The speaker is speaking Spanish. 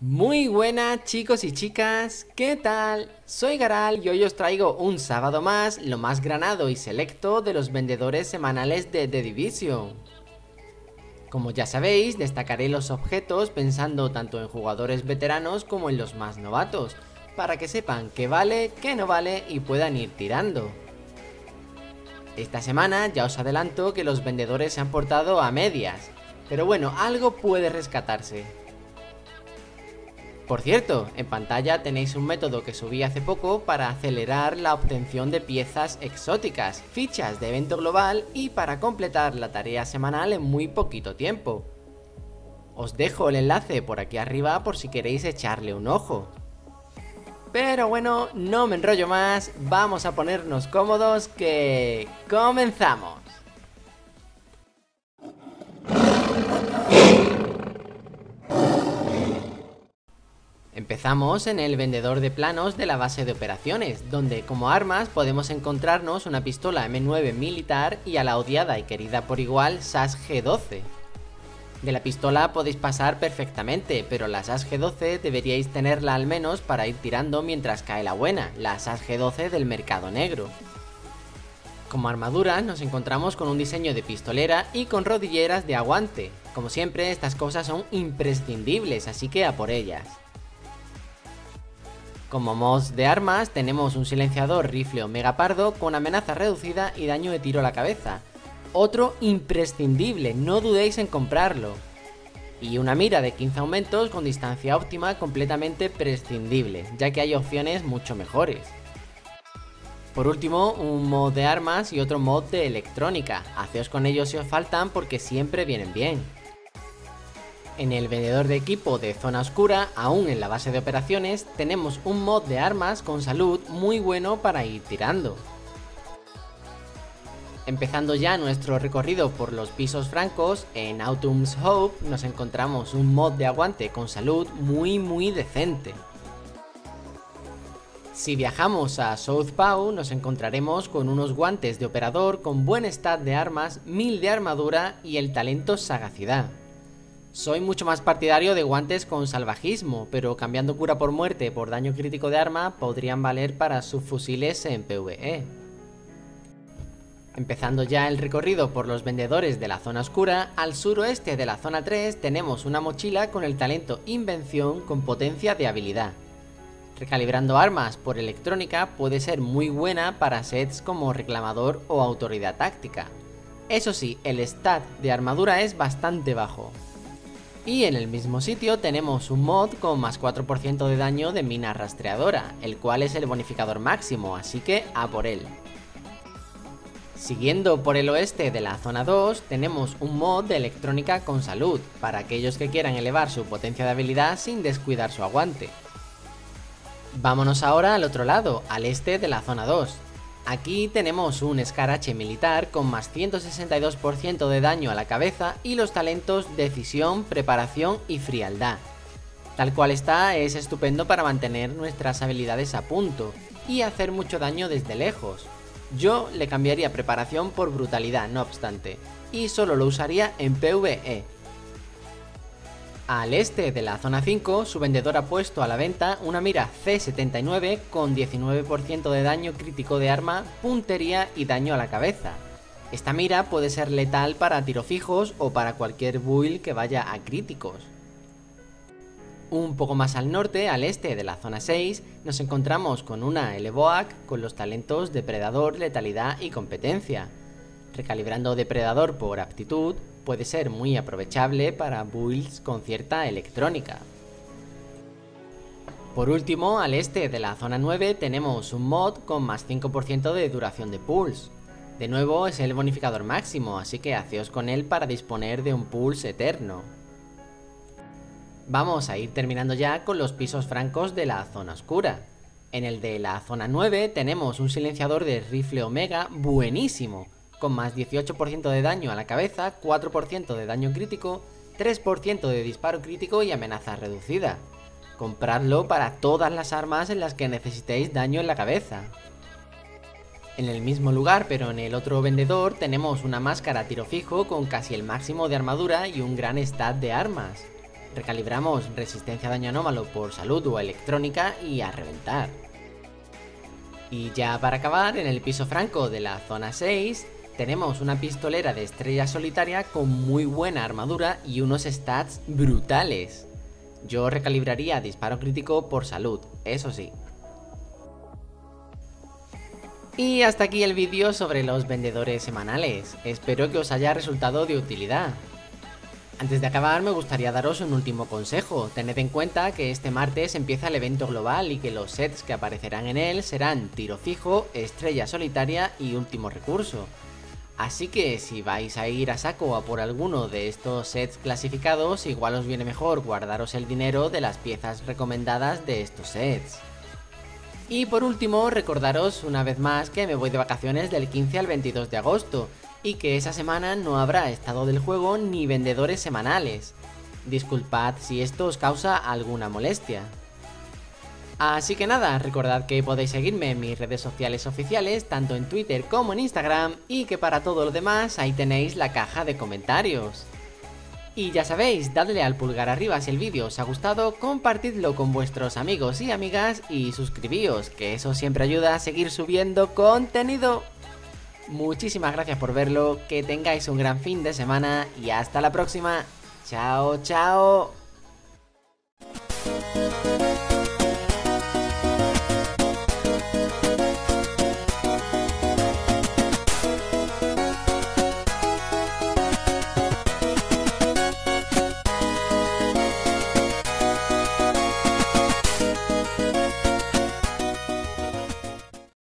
Muy buenas chicos y chicas, ¿qué tal? Soy Garal y hoy os traigo un sábado más lo más granado y selecto de los vendedores semanales de The Division. Como ya sabéis, destacaré los objetos pensando tanto en jugadores veteranos como en los más novatos, para que sepan qué vale, qué no vale y puedan ir tirando. Esta semana ya os adelanto que los vendedores se han portado a medias, pero bueno, algo puede rescatarse. Por cierto, en pantalla tenéis un método que subí hace poco para acelerar la obtención de piezas exóticas, fichas de evento global y para completar la tarea semanal en muy poquito tiempo. Os dejo el enlace por aquí arriba por si queréis echarle un ojo. Pero bueno, no me enrollo más, vamos a ponernos cómodos que... ¡Comenzamos! Empezamos en el vendedor de planos de la base de operaciones, donde como armas podemos encontrarnos una pistola M9 militar y a la odiada y querida por igual SAS G12. De la pistola podéis pasar perfectamente, pero la SAS G12 deberíais tenerla al menos para ir tirando mientras cae la buena, la SAS G12 del mercado negro. Como armadura nos encontramos con un diseño de pistolera y con rodilleras de aguante. Como siempre estas cosas son imprescindibles, así que a por ellas. Como mods de armas tenemos un silenciador rifle Omega Pardo con amenaza reducida y daño de tiro a la cabeza, otro imprescindible, no dudéis en comprarlo. Y una mira de 15 aumentos con distancia óptima completamente prescindible, ya que hay opciones mucho mejores. Por último, un mod de armas y otro mod de electrónica. Haceos con ellos si os faltan porque siempre vienen bien. En el vendedor de equipo de zona oscura, aún en la base de operaciones, tenemos un mod de armas con salud muy bueno para ir tirando. Empezando ya nuestro recorrido por los pisos francos, en Autumn's Hope nos encontramos un mod de aguante con salud muy muy decente. Si viajamos a South Pau nos encontraremos con unos guantes de operador con buen stat de armas, 1000 de armadura y el talento sagacidad. Soy mucho más partidario de guantes con salvajismo, pero cambiando cura por muerte por daño crítico de arma podrían valer para subfusiles en PvE. Empezando ya el recorrido por los vendedores de la zona oscura, al suroeste de la zona 3 tenemos una mochila con el talento Invención con potencia de habilidad. Recalibrando armas por electrónica puede ser muy buena para sets como Reclamador o Autoridad Táctica. Eso sí, el stat de armadura es bastante bajo. Y en el mismo sitio tenemos un mod con más 4% de daño de mina rastreadora, el cual es el bonificador máximo, así que a por él. Siguiendo por el oeste de la zona 2 tenemos un mod de electrónica con salud, para aquellos que quieran elevar su potencia de habilidad sin descuidar su aguante. Vámonos ahora al otro lado, al este de la zona 2. Aquí tenemos un escarache militar con más 162% de daño a la cabeza y los talentos decisión, preparación y frialdad. Tal cual está es estupendo para mantener nuestras habilidades a punto y hacer mucho daño desde lejos. Yo le cambiaría preparación por brutalidad, no obstante, y solo lo usaría en PvE. Al este de la zona 5, su vendedor ha puesto a la venta una mira C79 con 19% de daño crítico de arma, puntería y daño a la cabeza. Esta mira puede ser letal para tiro fijos o para cualquier build que vaya a críticos. Un poco más al norte, al este de la zona 6, nos encontramos con una Elevoac con los talentos Depredador, Letalidad y Competencia. Recalibrando Depredador por aptitud puede ser muy aprovechable para builds con cierta electrónica. Por último, al este de la zona 9 tenemos un mod con más 5% de duración de pulse. De nuevo es el bonificador máximo, así que haceos con él para disponer de un pulse eterno. Vamos a ir terminando ya con los pisos francos de la zona oscura. En el de la zona 9 tenemos un silenciador de rifle omega buenísimo, con más 18% de daño a la cabeza, 4% de daño crítico, 3% de disparo crítico y amenaza reducida. Compradlo para todas las armas en las que necesitéis daño en la cabeza. En el mismo lugar, pero en el otro vendedor, tenemos una máscara tiro fijo con casi el máximo de armadura y un gran stat de armas. Recalibramos resistencia a daño anómalo por salud o electrónica y a reventar. Y ya para acabar, en el piso franco de la zona 6, tenemos una pistolera de estrella solitaria con muy buena armadura y unos stats brutales. Yo recalibraría disparo crítico por salud, eso sí. Y hasta aquí el vídeo sobre los vendedores semanales, espero que os haya resultado de utilidad. Antes de acabar me gustaría daros un último consejo, tened en cuenta que este martes empieza el evento global y que los sets que aparecerán en él serán tiro fijo, estrella solitaria y último recurso. Así que si vais a ir a saco a por alguno de estos sets clasificados, igual os viene mejor guardaros el dinero de las piezas recomendadas de estos sets. Y por último, recordaros una vez más que me voy de vacaciones del 15 al 22 de agosto, y que esa semana no habrá estado del juego ni vendedores semanales. Disculpad si esto os causa alguna molestia. Así que nada, recordad que podéis seguirme en mis redes sociales oficiales, tanto en Twitter como en Instagram, y que para todo lo demás ahí tenéis la caja de comentarios. Y ya sabéis, dadle al pulgar arriba si el vídeo os ha gustado, compartidlo con vuestros amigos y amigas y suscribíos, que eso siempre ayuda a seguir subiendo contenido. Muchísimas gracias por verlo, que tengáis un gran fin de semana y hasta la próxima. Chao, chao.